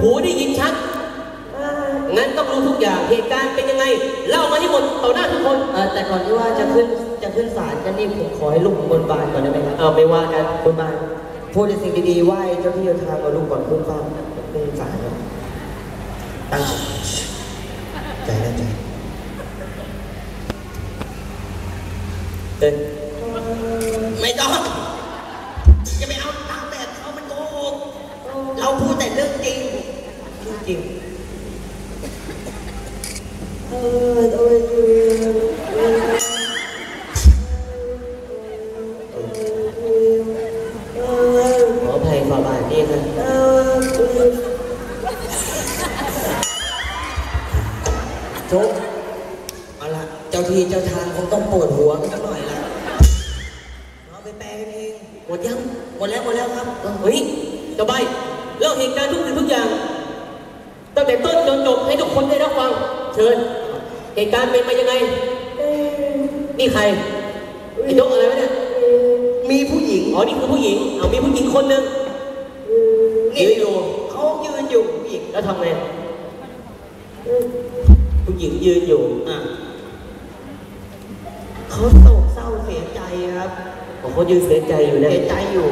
หูได้ยินชัด งั้นต้องรู้ทุกอย่างเหตุการณ์เป็นยังไง เล่ามาให้หมดต่อหน้าทุกคน เออแต่ก่อนที่ว่าจะขึ้นจะขึ้นศาลกันนี่ผมขอให้ลูกบนบานก่อนได้ไหมครับ เอาไม่ว่ากันบนบานพูดในสิ่งดีๆไหว้เจ้าที่เจ้าทางกับลูกก่อนขึ้นฟ้าขึ้นศาลครับตั้งใจใจนะใจเดินไม่ต้องจะไปเอาตามแบบเขามันโกหกเราพูด แต่เรื่องจริงเรื่องจริงเออเออเออขออภัยฝ่าบาทนี่ครับโจ๊กเอาละเจ้าทีเจ้าทางคงต้องปวดหัวกันหน่อยละเอาไปแปลกันเองหมดยังหมดแล้วหมดแล้วครับ เฮ้ยเจะใบ เล่าเหตุการณ์ทุกสิ่งทุกอย่าง ตั้งแต่ต้นจนจบให้ทุกคนได้รับฟัง เชิญ เหตุการณ์เป็นมายังไง นี่ใครไอ้ยกอะไรวะเนี่ย มีผู้หญิง อ๋อ นี่คือผู้หญิง เอามีผู้หญิงคนหนึ่งนี่ยืนอยู่เขายืนอยู่ผู้หญิงแล้วทำไง ผู้หญิงยืนอยู่ อะเขาโศกเศร้าเสียใจครับผมเขายืนเสียใจอยู่นะเสียใจอยู่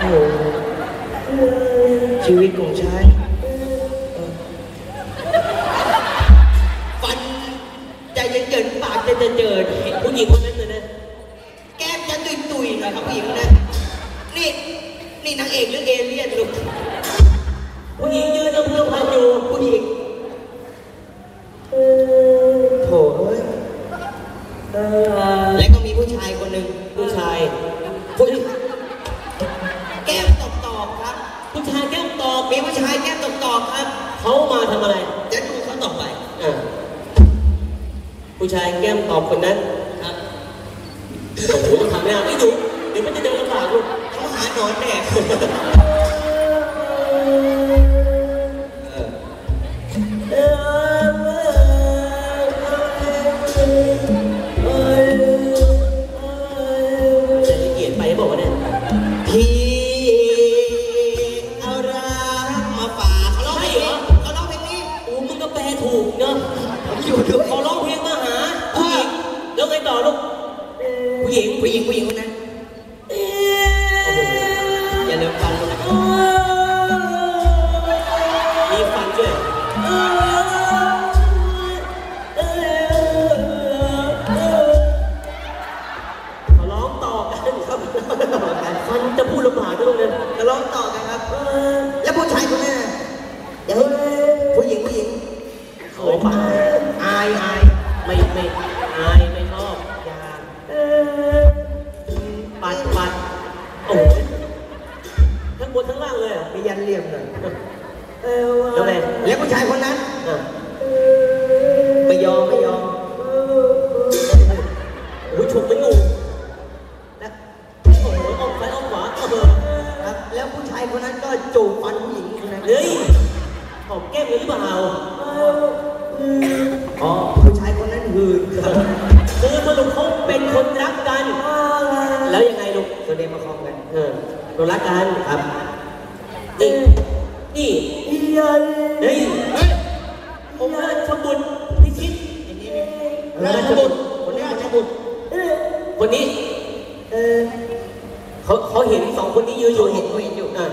โอ้โหชีวิตของฉันฟันใจเย็นๆปากจะเจิดๆเห็นผู้หญิงคนนั้นเลยนะ แก้มจะตุยตุยๆหน่อยครับผู้หญิงคนนั้นนี่นี่นางเอกหรือเอเลี่ยนลูกผู้หญิงยืนเอาเพื่อพันอยู่ผู้หญิงโถเอ้ย ผู้ชายแก้มตอบตอบๆครับ เขามาทำอะไรเดี๋ยวดูเขาต่อไปอะผู้ชายแก้มตอบคนนั้นครับโอ้โหต้องทำไม่ได้ไม่ดูเดี๋ยวมันจะเดินลำบากลูกเขาหาหนอนแดกจ ต่อลูก ผู้หญิงผู้หญิงผู้หญิงคนนั้นโอ้โหอย่าลืมฟังนะมีฟันด้วยเขาร้องต่อกันครับฟันจะพูดลำบากนะลูกเนี่ยจะร้องต่อกันครับ แล้วผู้ชายคนนั้นน่ะเดี๋ยวผู้หญิงผู้หญิงเขาปาก เลยเหรอะมียันเหลี่ยมหน่อยแล้วไงแล้วผู้ชายคนนั้นอะไม่ยอมไม่ยอมโอ้ยฉุกเป็นงูแล้วโอ้โหออกซ้ายออกขวาเออครับแล้วผู้ชายคนนั้นก็จูบฟันผู้หญิงคนนั้นเฮ้ยหอมแก้มเลยหรือเปล่าอ๋อผู้ชายคนนั้นหืนครับคือสรุปเขาเป็นคนรักกัน แล้วยังไงลูกตัวเดมาคอมกัน เออเรารักกันครับนี่ นี่เฮ้ยเฮ้ยองค์ราชบุตรพิชิตอันนี้นี่ราชบุตรคนนี้ราชบุตรคนนี้ เออเขาเขาเห็นสองคนนี้ยืนอยู่เขาเห็นเขาเห็นอยู่อะ